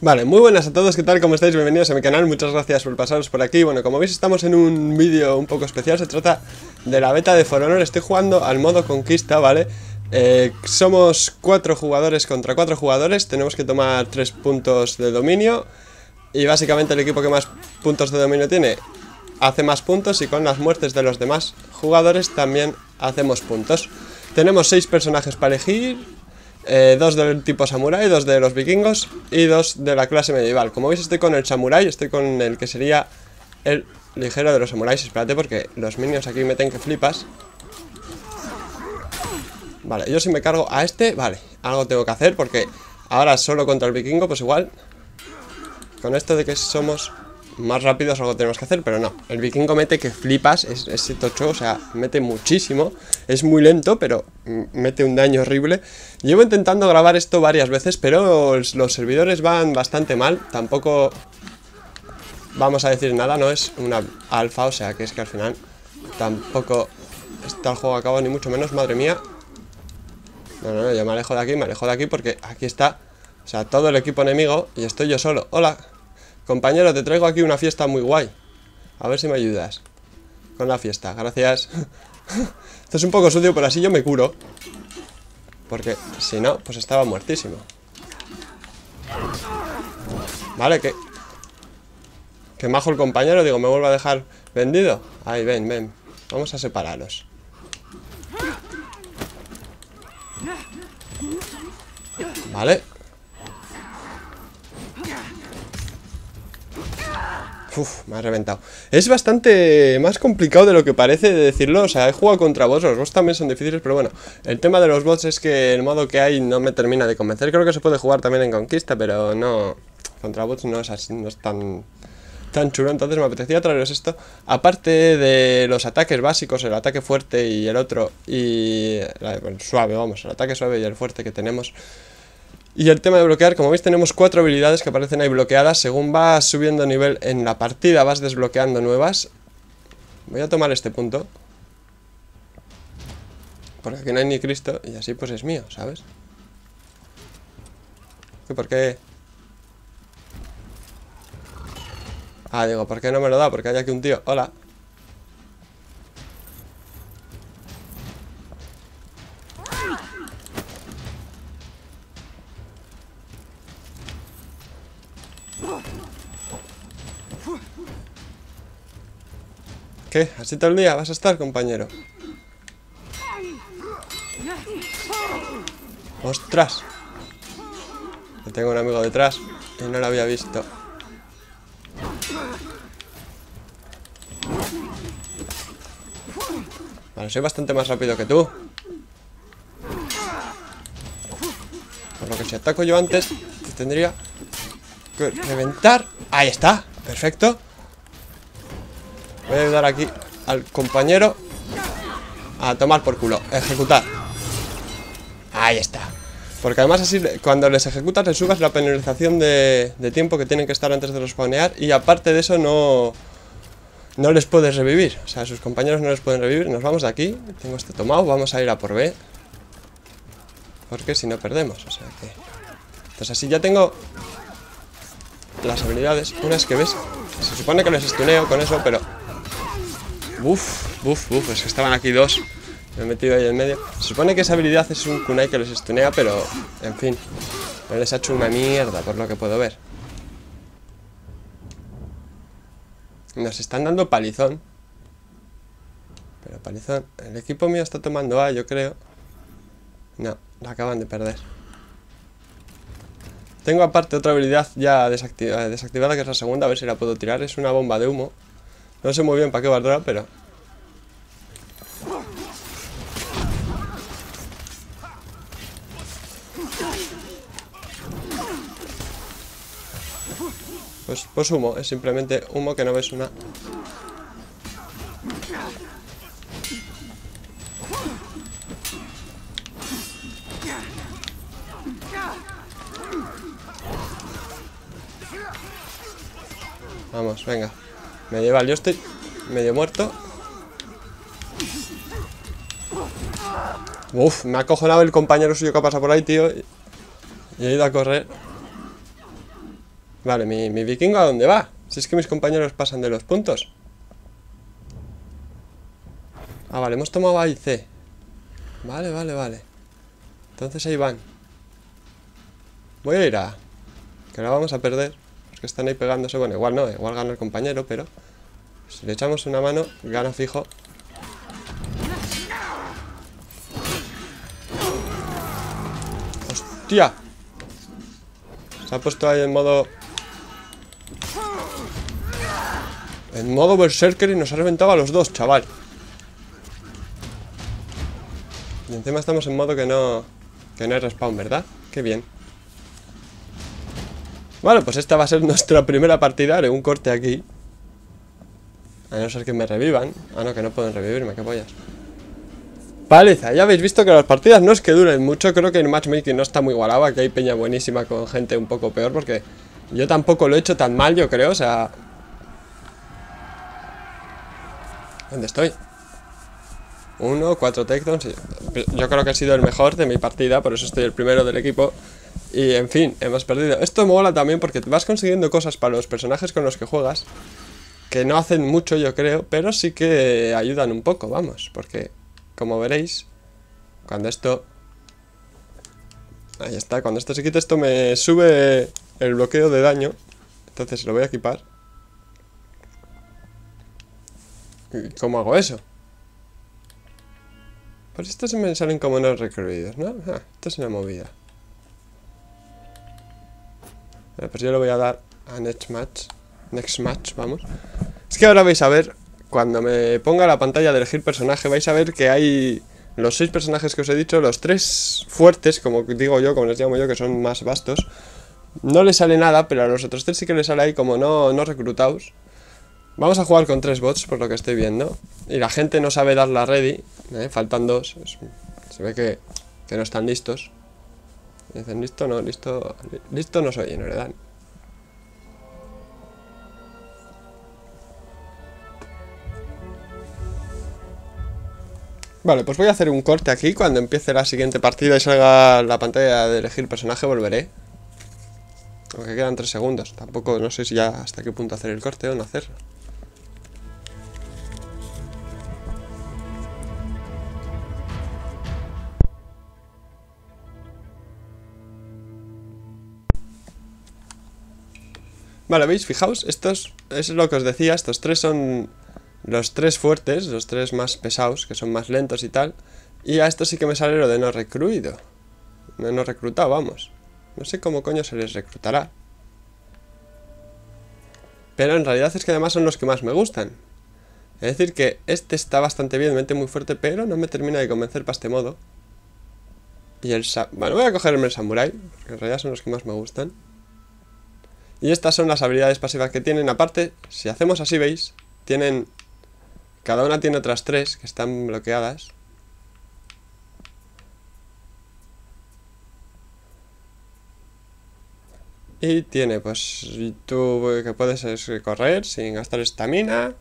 Vale, muy buenas a todos, ¿qué tal? ¿Cómo estáis? Bienvenidos a mi canal, muchas gracias por pasaros por aquí Bueno, como veis estamos en un vídeo un poco especial, se trata de la beta de For Honor Estoy jugando al modo conquista, ¿vale? Eh, somos cuatro jugadores contra cuatro jugadores, tenemos que tomar tres puntos de dominio Y básicamente el equipo que más puntos de dominio tiene hace más puntos Y con las muertes de los demás jugadores también hacemos puntos Tenemos seis personajes para elegir eh, dos del tipo samurai, dos de los vikingos y dos de la clase medieval. Como veis estoy con el samurai, estoy con el que sería el ligero de los samuráis. Espérate porque los minions aquí meten que flipas. Vale, yo si me cargo a este, vale, algo tengo que hacer porque ahora solo contra el vikingo, pues igual con esto de que somos más rápidos algo tenemos que hacer, pero no. El vikingo mete que flipas, es, ese tocho, o sea, mete muchísimo. Es muy lento, pero mete un daño horrible. Llevo intentando grabar esto varias veces, pero los servidores van bastante mal. Tampoco vamos a decir nada, no es una alfa, o sea, que es que al final tampoco está el juego a cabo, ni mucho menos, madre mía. No, no, no, yo me alejo de aquí, me alejo de aquí porque aquí está, o sea, todo el equipo enemigo y estoy yo solo. Hola. Compañero, te traigo aquí una fiesta muy guay. A ver si me ayudas. Con la fiesta, gracias. Esto es un poco sucio, pero así yo me curo. Porque si no, pues estaba muertísimo. Vale, que... Que majo el compañero, digo, me vuelvo a dejar vendido. Ahí, ven, ven. Vamos a separarlos. Vale. Uf, me ha reventado. Es bastante más complicado de lo que parece decirlo. O sea, he jugado contra bots, los bots también son difíciles, pero bueno. El tema de los bots es que el modo que hay no me termina de convencer. Creo que se puede jugar también en Conquista, pero no... Contra bots no es así, no es tan... Tan chulo, entonces me apetecía traeros esto Aparte de los ataques básicos El ataque fuerte y el otro Y el suave, vamos, el ataque suave y el fuerte que tenemos y el tema de bloquear, como veis tenemos cuatro habilidades que aparecen ahí bloqueadas Según vas subiendo nivel en la partida vas desbloqueando nuevas Voy a tomar este punto Porque aquí no hay ni Cristo y así pues es mío, ¿sabes? ¿Por qué? Ah, digo, ¿por qué no me lo da? Porque hay aquí un tío, hola ¿Qué? ¿Así todo el día vas a estar, compañero? ¡Ostras! Tengo un amigo detrás y no lo había visto. Vale, soy bastante más rápido que tú. Por lo que si ataco yo antes, tendría que reventar. Ahí está, perfecto. Voy a ayudar aquí al compañero a tomar por culo. Ejecutar. Ahí está. Porque además así, cuando les ejecutas, les subas la penalización de, tiempo que tienen que estar antes de respawnear. Y aparte de eso, no, no les puedes revivir. O sea, sus compañeros no les pueden revivir. Nos vamos de aquí. Tengo este tomado. Vamos a ir a por B. Porque si no perdemos. O sea que... Entonces así ya tengo las habilidades. Unas que ves. Se supone que les estuneo con eso, pero Uf, uf, uf, es que estaban aquí dos. Me he metido ahí en medio. Se supone que esa habilidad es un kunai que les estunea Pero, en fin No les ha hecho una mierda, por lo que puedo ver. Nos están dando palizón. Pero palizón. El equipo mío está tomando A, yo creo. No, la acaban de perder. Tengo aparte otra habilidad ya desactivada, desactivada Que es la segunda, a ver si la puedo tirar. Es una bomba de humo no sé muy bien para qué valdrá, pero... Pues, pues humo, es simplemente humo que no ves una... Vamos, venga Medieval, yo estoy medio muerto Uf, me ha acojonado el compañero suyo que pasa por ahí, tío Y he ido a correr Vale, mi, mi vikingo ¿a dónde va? Si es que mis compañeros pasan de los puntos. Ah, vale, hemos tomado A y C. Vale, vale, vale. Entonces ahí van. Voy a ir a... Que la vamos a perder. Porque están ahí pegándose. Bueno, igual no, igual gana el compañero, pero... Si le echamos una mano, gana fijo. ¡Hostia! Se ha puesto ahí en modo... En modo Berserker y nos ha reventado a los dos, chaval. Y encima estamos en modo que no... Que no hay respawn, ¿verdad? Qué bien. Bueno, pues esta va a ser nuestra primera partida. Haré un corte aquí. A no ser que me revivan. Ah, no, que no pueden revivirme, qué pollas. Paliza, ya habéis visto que las partidas no es que duren mucho. Creo que el matchmaking no está muy igualado. Aquí hay peña buenísima con gente un poco peor porque yo tampoco lo he hecho tan mal, yo creo. O sea... ¿Dónde estoy? Uno, cuatro takedowns. Yo creo que ha sido el mejor de mi partida, por eso estoy el primero del equipo. Y en fin, hemos perdido. Esto mola también porque vas consiguiendo cosas para los personajes con los que juegas. Que no hacen mucho, yo creo, pero sí que ayudan un poco, vamos. Porque, como veréis, cuando esto... Ahí está, cuando esto se quita, esto me sube el bloqueo de daño. Entonces lo voy a equipar. ¿Y cómo hago eso? Pues estos me salen como no recruidos, ¿no? Ah, esto es una movida. Pues yo le voy a dar a Next Match. Next Match, vamos. Es que ahora vais a ver, cuando me ponga la pantalla de elegir personaje, vais a ver que hay los seis personajes que os he dicho, los tres fuertes, como digo yo, como les llamo yo, que son más vastos. No le sale nada, pero a los otros tres sí que les sale ahí como no, no reclutados. Vamos a jugar con tres bots, por lo que estoy viendo. Y la gente no sabe dar la ready. ¿eh? Faltan dos. se ve que, no están listos. Dicen, listo, no, listo. Listo no soy, no le dan. Vale, pues voy a hacer un corte aquí. Cuando empiece la siguiente partida y salga la pantalla de elegir personaje, volveré. Aunque quedan tres segundos. Tampoco, no sé si ya hasta qué punto hacer el corte o no hacerlo. Vale, ¿veis? Fijaos, estos, es lo que os decía, estos tres son los tres fuertes, los tres más pesados, que son más lentos y tal. Y a esto sí que me sale lo de no recruido. No, no reclutado, vamos. No sé cómo coño se les reclutará. Pero en realidad es que además son los que más me gustan. Es decir que este está bastante bien, mete muy fuerte, pero no me termina de convencer para este modo. Y el... Bueno, voy a cogerme el samurai, que en realidad son los que más me gustan. Y estas son las habilidades pasivas que tienen. Aparte, si hacemos así, ¿veis? Tienen... Cada una tiene otras tres que están bloqueadas. Y tiene, pues, tú que puedes correr sin gastar estamina,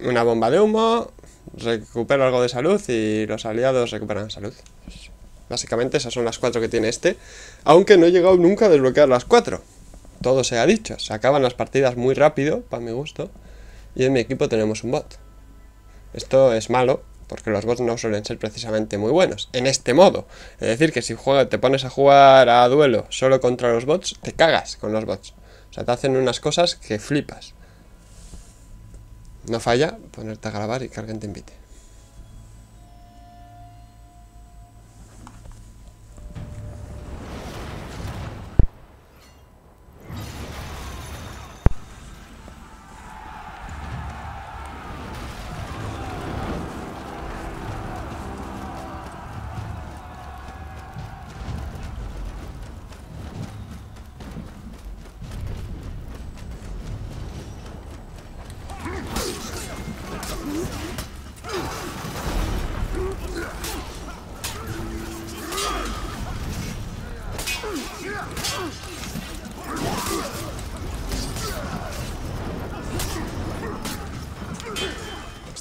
una bomba de humo, recupero algo de salud y los aliados recuperan salud. Básicamente esas son las cuatro que tiene este, aunque no he llegado nunca a desbloquear las cuatro todo se ha dicho. Se acaban las partidas muy rápido, para mi gusto. Y en mi equipo tenemos un bot. Esto es malo, porque los bots no suelen ser precisamente muy buenos. En este modo. Es decir, que si juega, te pones a jugar a duelo solo contra los bots, te cagas con los bots. O sea, te hacen unas cosas que flipas. No falla ponerte a grabar y que alguien te invite.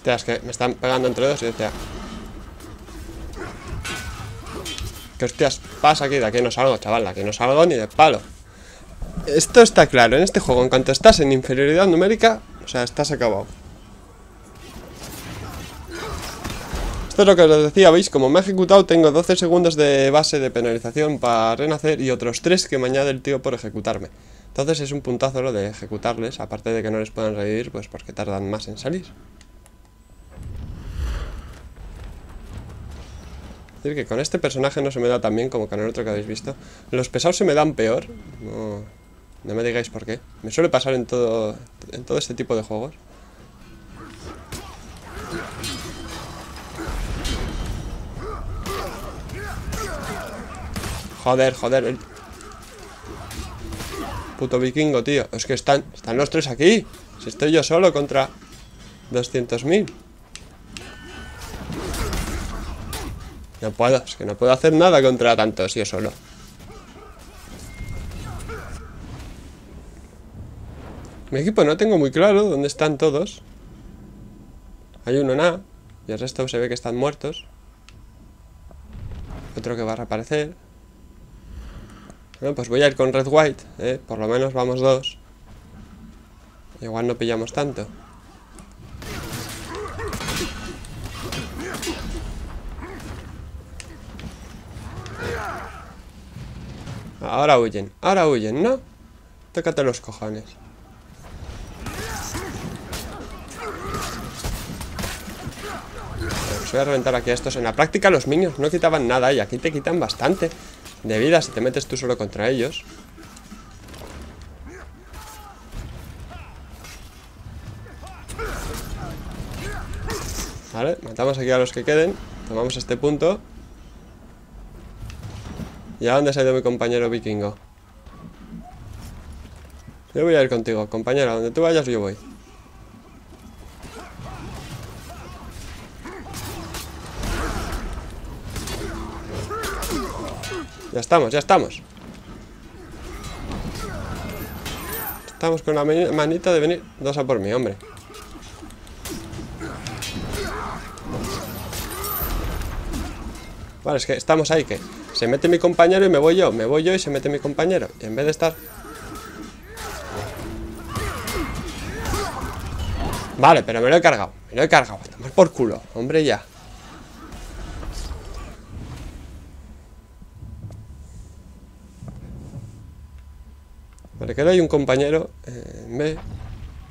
Hostia, es que me están pegando entre dos y decía... ¿Qué hostias pasa aquí? De aquí no salgo, chaval, de aquí no salgo ni de palo. esto está claro. En este juego, en cuanto estás en inferioridad numérica, o sea, estás acabado. Esto es lo que os decía, ¿veis? Como me ha ejecutado, tengo 12 segundos de base de penalización para renacer y otros 3 que me añade el tío por ejecutarme. Entonces es un puntazo lo de ejecutarles, aparte de que no les puedan revivir, pues porque tardan más en salir. Es decir, que con este personaje no se me da tan bien como con el otro que habéis visto. Los pesados se me dan peor. No, me digáis por qué. Me suele pasar en todo, en todo este tipo de juegos. Joder, joder. Puto vikingo, tío. Es que están, están los tres aquí. Si estoy yo solo contra 200.000. No puedo, es que no puedo hacer nada contra tantos yo solo. Mi equipo no tengo muy claro dónde están todos. Hay uno nada. Y el resto se ve que están muertos. Otro que va a reaparecer. Bueno, pues voy a ir con Red White, ¿eh? Por lo menos vamos dos. Igual no pillamos tanto. Ahora huyen, ahora huyen, ¿no? Tócate los cojones. Pues voy a reventar aquí a estos. En la práctica los minions no quitaban nada y aquí te quitan bastante de vida si te metes tú solo contra ellos. Vale, matamos aquí a los que queden. Tomamos este punto. ¿Y a dónde se ha ido mi compañero vikingo? Yo voy a ir contigo, compañero. Donde tú vayas, yo voy. Ya estamos, ya estamos. Estamos con la manita de venir dos a por mí, hombre. Vale, es que estamos ahí, que se mete mi compañero y me voy yo. Me voy yo y se mete mi compañero. Y en vez de estar... Vale, pero me lo he cargado. Me lo he cargado. Tomar por culo. Hombre, ya. Vale, que hay un compañero eh, B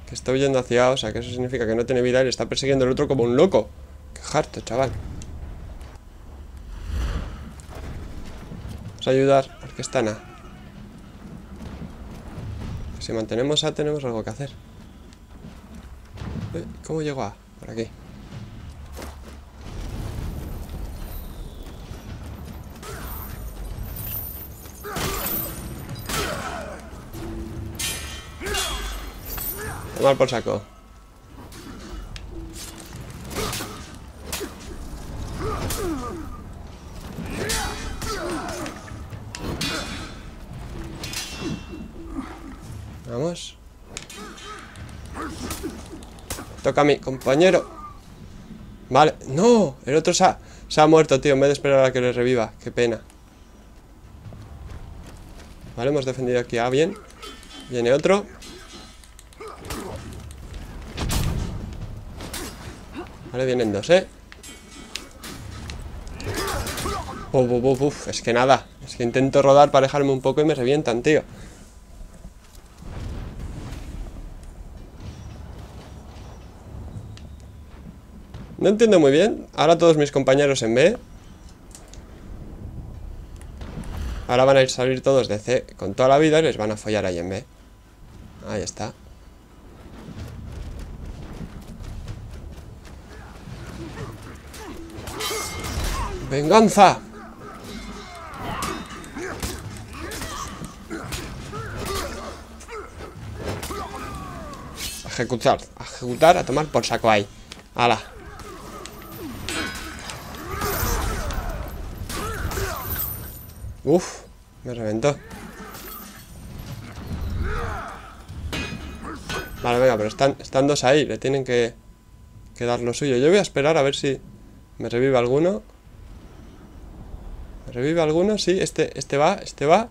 que está huyendo hacia A, o sea que eso significa que no tiene vida y le está persiguiendo el otro como un loco. Qué harto, chaval. Vamos a ayudar porque están A. Si mantenemos A tenemos algo que hacer. Eh, ¿Cómo llego A? Por aquí. Tomar por saco. Toca a mi compañero. Vale. ¡No! El otro se ha, se ha muerto, tío. En vez de esperar a que le reviva. Qué pena. Vale, hemos defendido aquí a bien. Viene otro. Vale, vienen dos, ¿eh? Uf, uf, uf, es que nada Es que intento rodar para alejarme un poco y me revientan, tío No entiendo muy bien Ahora todos mis compañeros en B Ahora van a ir salir todos de C Con toda la vida y les van a follar ahí en B Ahí está ¡Venganza! ejecutar, ejecutar, a tomar por saco ahí. ¡Hala! Uf, me reventó. Vale, venga, pero están, están dos ahí, le tienen que, que dar lo suyo. Yo voy a esperar a ver si me revive alguno. ¿Revive alguno? Sí, este, este va, este va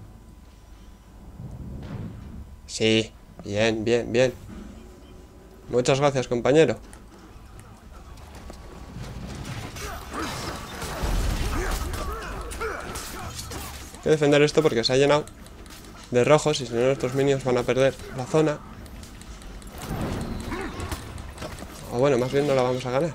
Sí, bien, bien, bien. Muchas gracias, compañero. Que defender esto porque se ha llenado de rojos y si no nuestros minions van a perder la zona. O bueno, más bien no la vamos a ganar.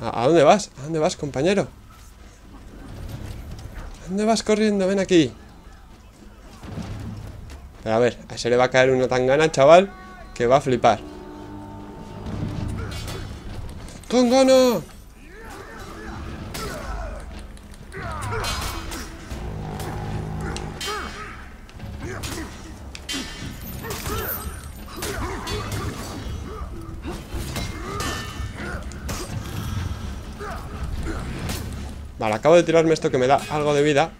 ¿A, dónde vas? ¿A dónde vas, compañero? ¿A dónde vas corriendo? Ven aquí. A ver, a ese le va a caer una tangana, chaval, que va a flipar. ¡Tangana! Vale, acabo de tirarme esto que me da algo de vida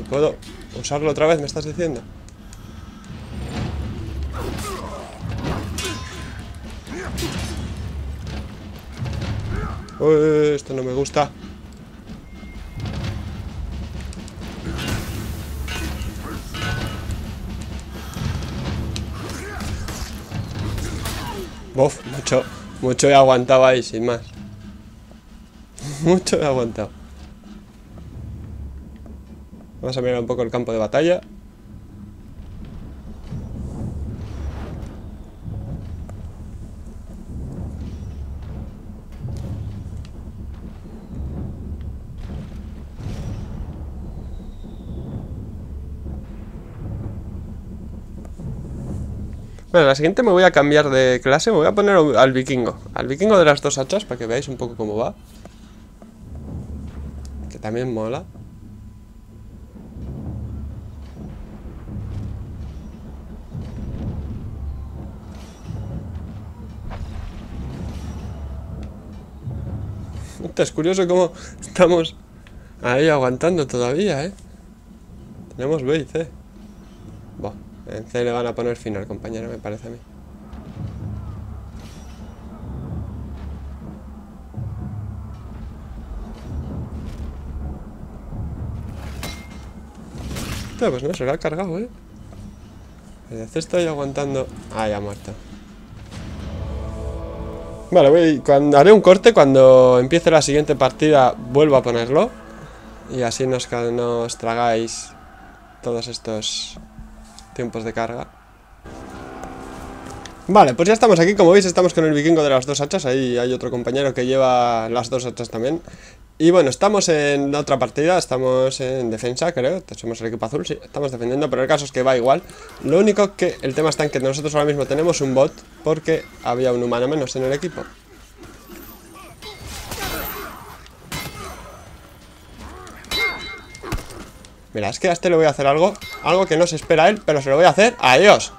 ¿Y puedo usarlo otra vez, me estás diciendo? Uy, esto no me gusta Uf, mucho, mucho he aguantado ahí, sin más. mucho he aguantado. Vamos a mirar un poco el campo de batalla. Bueno, la siguiente me voy a cambiar de clase, me voy a poner al vikingo. Al vikingo de las dos hachas, para que veáis un poco cómo va. Que también mola. Es curioso cómo estamos ahí aguantando todavía, ¿eh? Tenemos B y C. Buah, en C le van a poner final, compañero, me parece a mí. Pues no, se lo ha cargado, ¿eh? Desde estoy aguantando... Ah, ya muerto. Vale, voy, cuando, haré un corte cuando empiece la siguiente partida vuelvo a ponerlo y así nos, nos tragáis todos estos tiempos de carga. Vale, pues ya estamos aquí, como veis estamos con el vikingo de las dos hachas, ahí hay otro compañero que lleva las dos hachas también. Y bueno, estamos en otra partida, estamos en defensa, creo, somos el equipo azul, sí, estamos defendiendo, pero el caso es que va igual. Lo único que el tema está en que nosotros ahora mismo tenemos un bot, porque había un humano menos en el equipo. Mira, es que a este le voy a hacer algo, algo que no se espera él, pero se lo voy a hacer. ¡Adiós!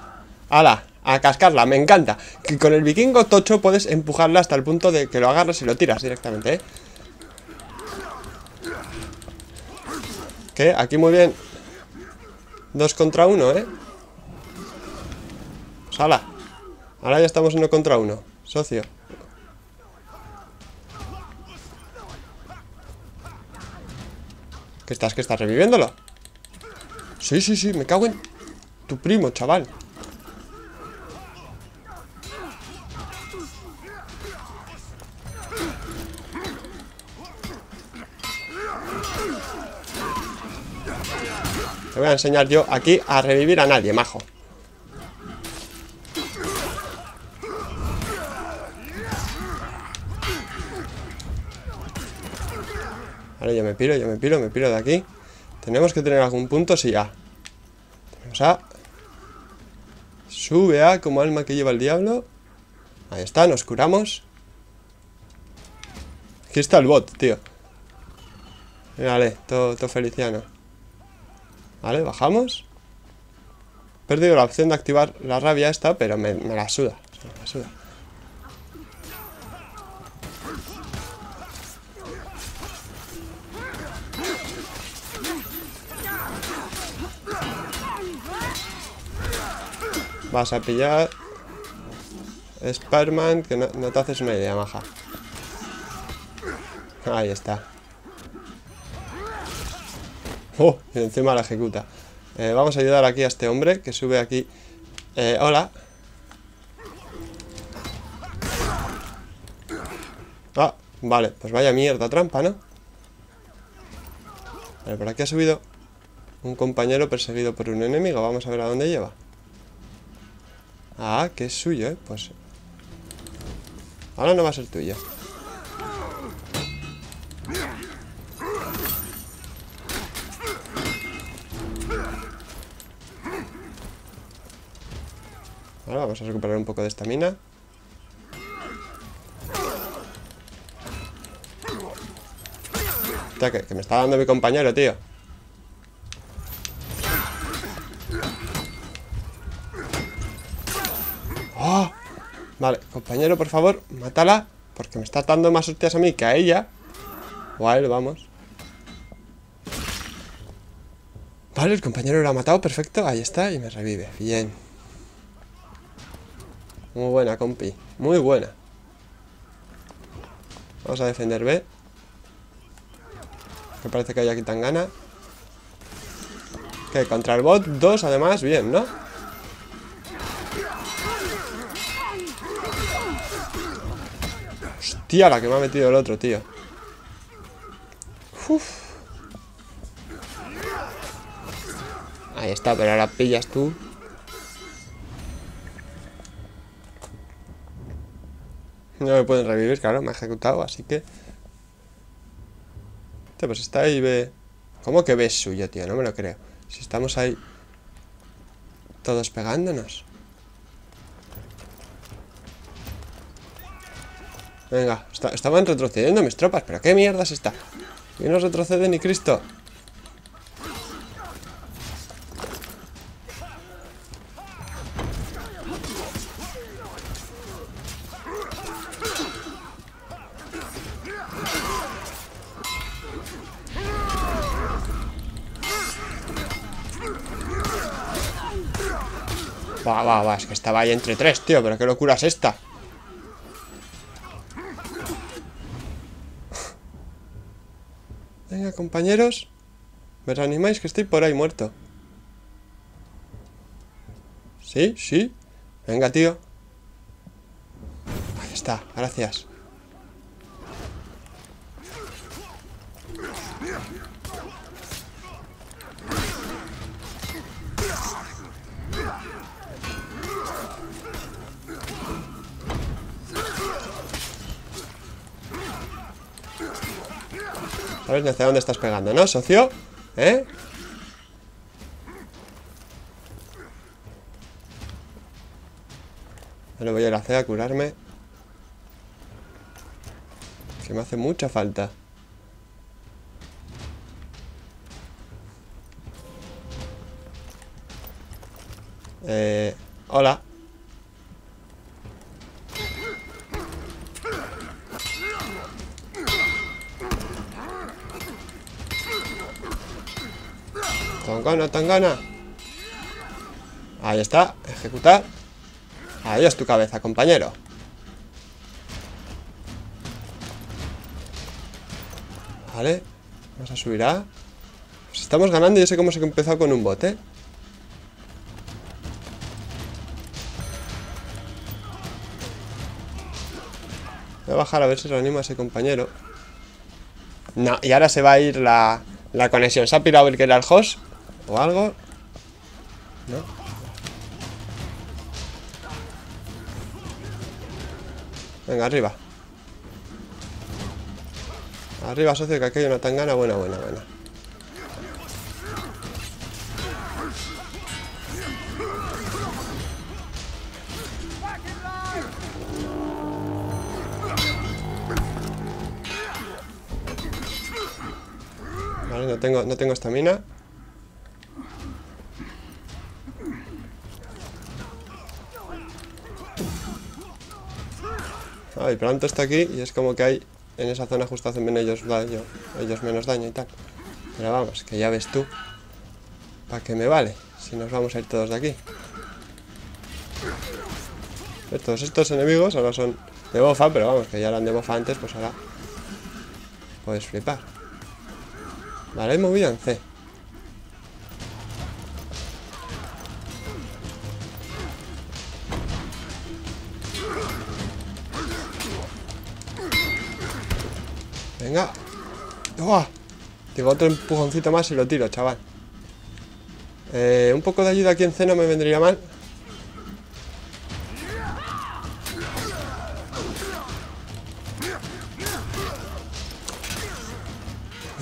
¡Hala! A cascarla, me encanta. Que con el vikingo tocho puedes empujarla hasta el punto de que lo agarras y lo tiras directamente, ¿eh? Que aquí muy bien. Dos contra uno, ¿eh? ¡Hala! Ahora ya estamos uno contra uno, socio. ¿Qué estás? ¿Qué estás? ¿Reviviéndolo? Sí, sí, sí, me cago en tu primo, chaval. Te voy a enseñar yo aquí a revivir a nadie, majo. Vale, yo me piro, yo me piro, me piro de aquí. Tenemos que tener algún punto, sí, A. Tenemos A. Sube A como alma que lleva el diablo. Ahí está, nos curamos. Aquí está el bot, tío. Vale, todo, todo feliciano. Vale, bajamos. He perdido la opción de activar la rabia esta, pero me, la suda. Me la suda. Vas a pillar. Spider-Man, que no, te haces una idea, maja. Ahí está. Oh, y encima la ejecuta. Eh, vamos a ayudar aquí a este hombre que sube aquí. Eh, hola. Ah, vale, pues vaya mierda trampa, ¿no? Vale, por aquí ha subido un compañero perseguido por un enemigo. Vamos a ver a dónde lleva. Ah, que es suyo, ¿eh? Pues... Ahora no va a ser tuyo. Ahora vamos a recuperar un poco de estamina. Que, que me está dando mi compañero, tío. Vale, compañero, por favor, mátala. Porque me está dando más hostias a mí que a ella. O vamos. Vale, el compañero lo ha matado, perfecto. Ahí está, y me revive. Bien. Muy buena, compi. Muy buena. Vamos a defender B. Que parece que hay aquí tan gana. Que contra el bot 2, además, bien, ¿no? Hostia, la que me ha metido el otro, tío. Uf. Ahí está, pero ahora pillas tú. No me pueden revivir, claro, me ha ejecutado, así que... Hostia, pues está ahí, ve... ¿Cómo que ves suyo, tío? No me lo creo. Si estamos ahí... Todos pegándonos. Venga, está- estaban retrocediendo mis tropas, pero ¿qué mierda es esta? Y no retrocede ni Cristo. Va, va, va, es que estaba ahí entre tres, tío, pero qué locura es esta. Compañeros. ¿Me reanimáis? Que estoy por ahí muerto. ¿Sí? ¿Sí? Venga, tío. Ahí está, gracias. ¿Sabes hacia dónde estás pegando, no, socio? ¿Eh? Ahora voy a ir a hacer a curarme. Que me hace mucha falta. Eh, hola. Tangana, tangana. Ahí está, ejecutar. Adiós tu cabeza, compañero. Vale, vamos a subir a... Pues estamos ganando yo sé cómo se empezó con un bot, ¿eh? Voy a bajar a ver si reanima a ese compañero. No, y ahora se va a ir la, la conexión. ¿Se ha pirado el que era el host? ¿O algo? ¿No? Venga, arriba. Arriba, socio, que aquí hay una tangana buena, buena, buena. Vale, no tengo, no tengo estamina. Ay, pronto está aquí y es como que hay en esa zona justo hacen ellos daño, ellos menos daño y tal. Pero vamos, que ya ves tú. ¿Para qué me vale? Si nos vamos a ir todos de aquí. Estos, estos enemigos ahora son de bofa, pero vamos, que ya eran de bofa antes, pues ahora puedes flipar. Vale, movida en C. Venga. ¡Oh! Digo, otro empujoncito más y lo tiro, chaval. Eh, un poco de ayuda aquí en C no me vendría mal.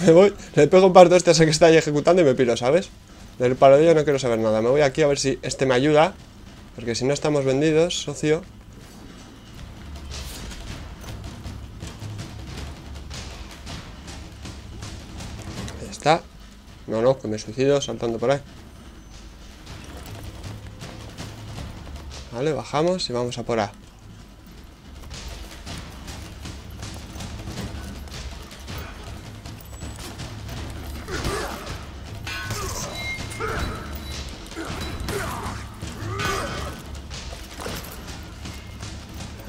Me voy, le pego un par de hostias a que está ahí ejecutando y me piro, ¿sabes? Del parodillo no quiero saber nada. Me voy aquí a ver si este me ayuda. Porque si no estamos vendidos, socio. No, no, que me suicido saltando por ahí. Vale, bajamos y vamos a por A.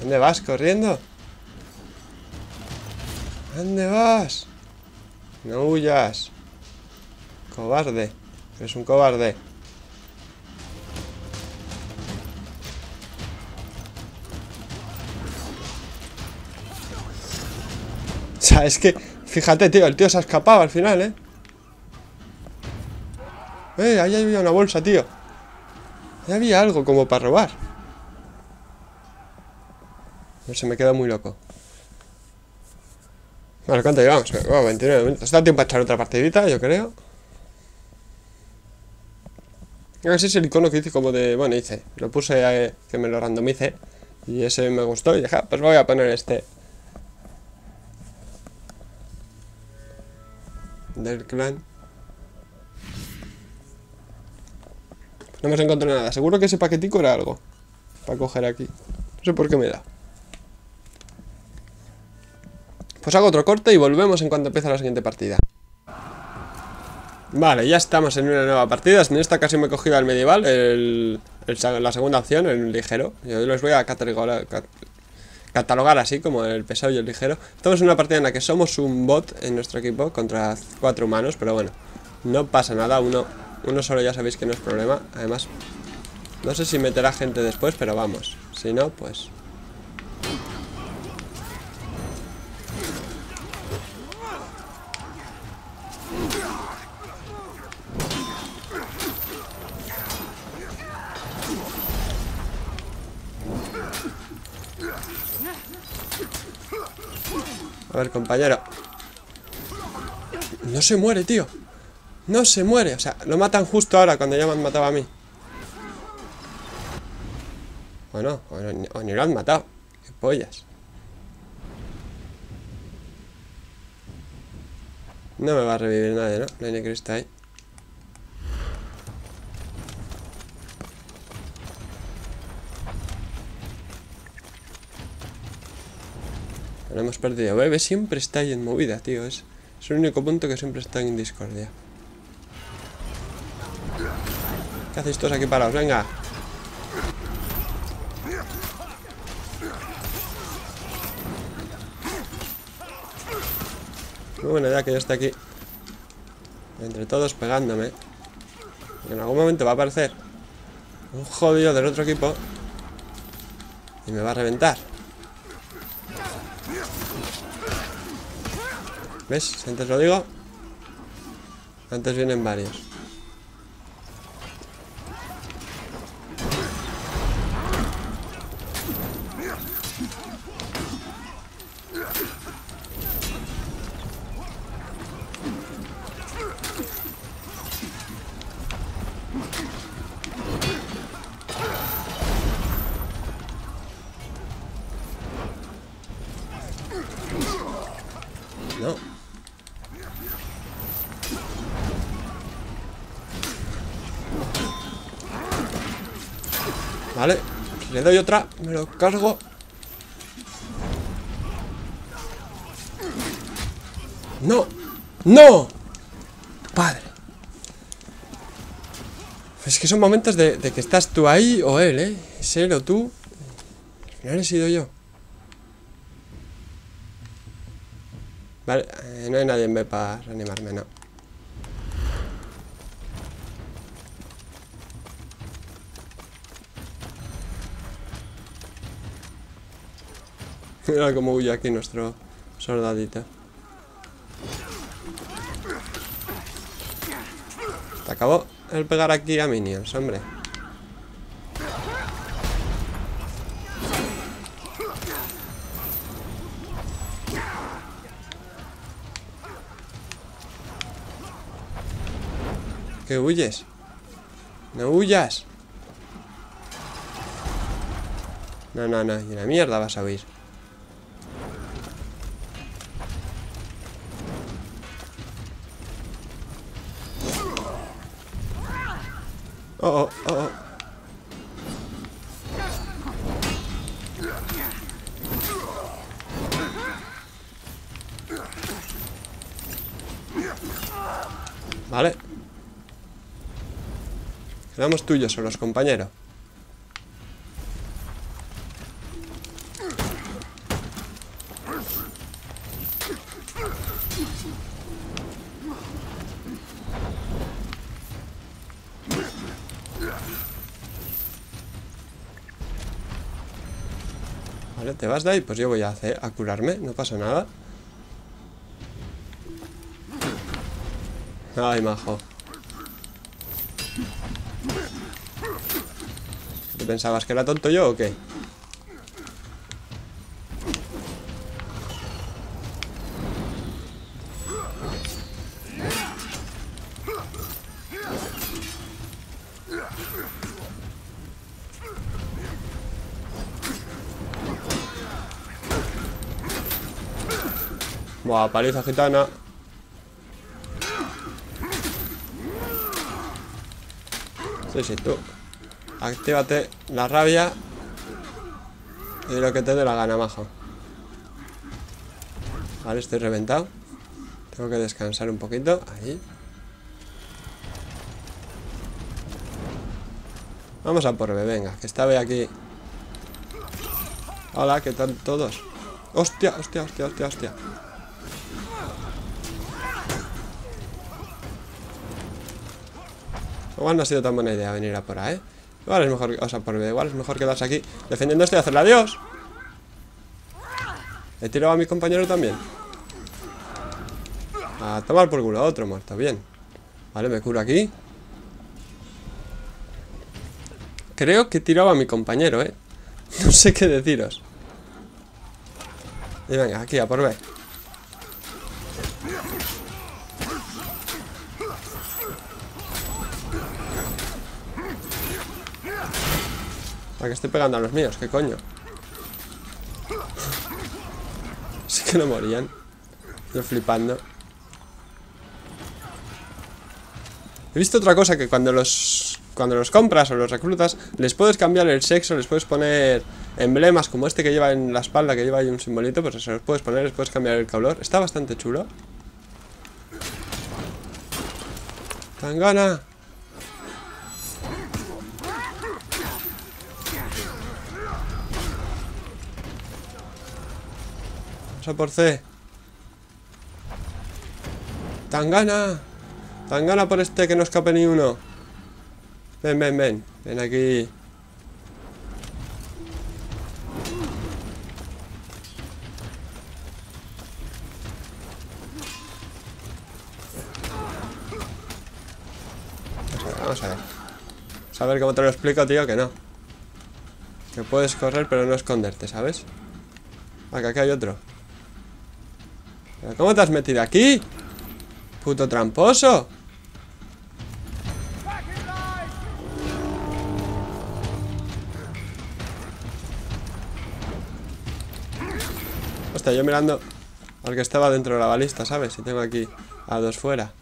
¿Dónde vas corriendo? ¿Dónde vas? No huyas. Cobarde. Eres un cobarde. O sea, es que... Fíjate, tío, el tío se ha escapado al final, ¿eh? Eh, ahí había una bolsa, tío. Ahí había algo como para robar. No se me queda muy loco. Vale, ¿cuánto llevamos? Oh, 29 minutos. Da tiempo a echar otra partidita, yo creo. Ese es el icono que hice como de... Bueno, hice. Lo puse eh, que me lo randomice. Y ese me gustó y dije, ah, pues voy a poner este. Del clan. No hemos encontrado nada. Seguro que ese paquetico era algo. Para coger aquí. No sé por qué me da. Pues hago otro corte y volvemos en cuanto empiece la siguiente partida. Vale, ya estamos en una nueva partida. En esta ocasión me he cogido al medieval, el, la segunda opción, el ligero. Yo los voy a catalogar, catalogar así, como el pesado y el ligero. Estamos en una partida en la que somos un bot en nuestro equipo contra cuatro humanos, pero bueno, no pasa nada. Uno, uno solo ya sabéis que no es problema. Además, no sé si meterá gente después, pero vamos. Si no, pues A ver, compañero. No se muere, tío. No se muere. O sea, lo matan justo ahora, cuando ya me han matado a mí. O no, o, ni lo han matado. Qué pollas. No me va a revivir nadie, ¿no? No hay está ahí. Lo hemos perdido. Bebe siempre está ahí en movida, tío. Es, es el único punto que siempre está en discordia. ¿Qué hacéis todos aquí parados? Venga. Muy buena idea que yo esté aquí. Entre todos pegándome. en algún momento va a aparecer un jodido del otro equipo. Y me va a reventar. ¿Ves? Antes lo digo. Antes vienen varios. Le doy otra, me lo cargo ¡No! ¡No! Padre Es que son momentos de, que estás tú ahí o él, ¿eh? Es él o tú final he sido yo. Vale, eh, no hay nadie en B para reanimarme, no. Mira cómo huye aquí nuestro soldadito. Te acabó el pegar aquí a minions, hombre. ¿Qué huyes? No huyas. No, no, no. Y la mierda vas a huir. Oh, oh, oh, oh. Vale. Quedamos tuyos solos, compañero. Vale, te vas de ahí, pues yo voy a, hacer, a curarme, no pasa nada. Ay, majo. ¿Te pensabas que era tonto yo o qué? Buah, paliza gitana. Sí, sí, tú. Actívate la rabia. Y lo que te dé la gana, majo. Vale, estoy reventado. Tengo que descansar un poquito. Ahí. Vamos a por B, venga, que está B aquí. Hola, ¿qué tal todos? Hostia, hostia, hostia, hostia, hostia. Igual no ha sido tan buena idea venir a por A, ¿eh? Igual es mejor, o sea, por igual es mejor quedarse aquí defendiendo este y hacerle adiós. He tirado a mi compañero también. A tomar por culo, otro muerto, bien. Vale, me curo aquí. Creo que he tirado a mi compañero, ¿eh? No sé qué deciros. Y venga, aquí a por B. ¿A que estoy pegando a los míos? ¿Qué coño? Sí que no morían. Yo flipando. He visto otra cosa que cuando los cuando los compras o los reclutas, les puedes cambiar el sexo, les puedes poner emblemas como este que lleva en la espalda, que lleva ahí un simbolito, pues se los puedes poner, les puedes cambiar el color. Está bastante chulo. ¡Tangana! Vamos a por C. ¡Tangana! ¡Tangana por este que no escape ni uno! Ven, ven, ven. Ven aquí. Vamos a ver. Vamos a ver cómo te lo explico, tío, que no. Que puedes correr pero no esconderte, ¿sabes? Que aquí hay otro. ¿Pero cómo te has metido aquí? Puto tramposo. Hostia, yo mirando al que estaba dentro de la balista, ¿sabes? Y tengo aquí a dos fuera.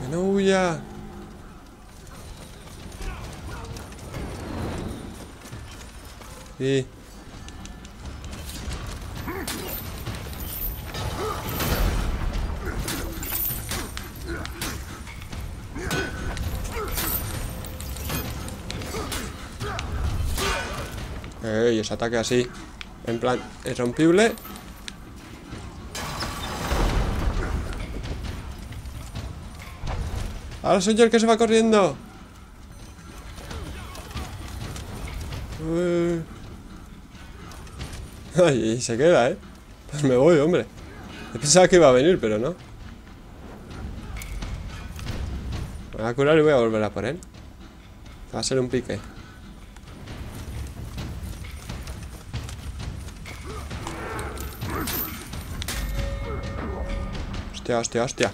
Que no huya. Sí. Ey, ese ataque así. En plan, es rompible. Ahora soy yo el que se va corriendo. Y se queda, ¿eh? Pues me voy, hombre. Pensaba que iba a venir, pero no. Me voy a curar y voy a volver a por él. Va a ser un pique. Hostia, hostia, hostia.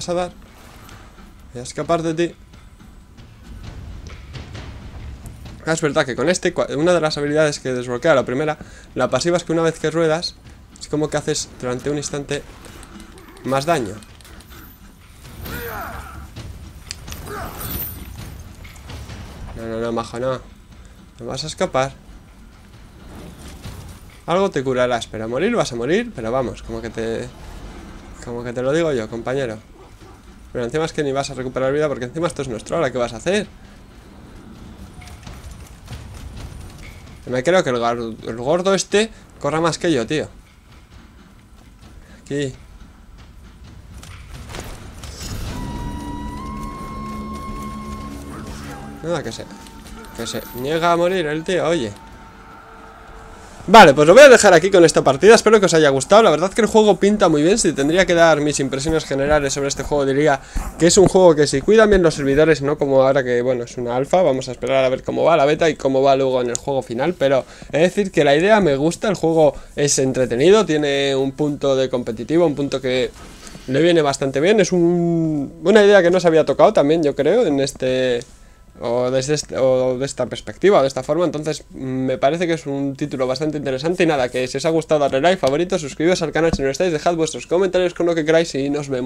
Vas a dar. Voy a escapar de ti. Ah, es verdad que con este, una de las habilidades que desbloquea la primera, la pasiva es que una vez que ruedas, es como que haces durante un instante más daño. No, no, no, majo, no. No vas a escapar. Algo te curarás, pero a morir vas a morir, pero vamos, como que te... Como que te lo digo yo, compañero. Pero encima es que ni vas a recuperar vida porque encima esto es nuestro. Ahora, ¿qué vas a hacer? Me creo que el, gordo este corra más que yo, tío. Aquí. Nada, que se... Que se niega a morir el tío, oye. Vale, pues lo voy a dejar aquí con esta partida, espero que os haya gustado, la verdad que el juego pinta muy bien, si tendría que dar mis impresiones generales sobre este juego diría que es un juego que si cuidan bien los servidores, no como ahora que bueno, es una alfa, vamos a esperar a ver cómo va la beta y cómo va luego en el juego final, pero es decir que la idea me gusta, el juego es entretenido, tiene un punto de competitivo, un punto que le viene bastante bien, es una idea que no se había tocado también yo creo en este o desde este, o de esta perspectiva, de esta forma. Entonces, me parece que es un título bastante interesante. Y nada, que si os ha gustado darle like, favorito, suscribiros al canal si no estáis, dejad vuestros comentarios con lo que queráis y nos vemos.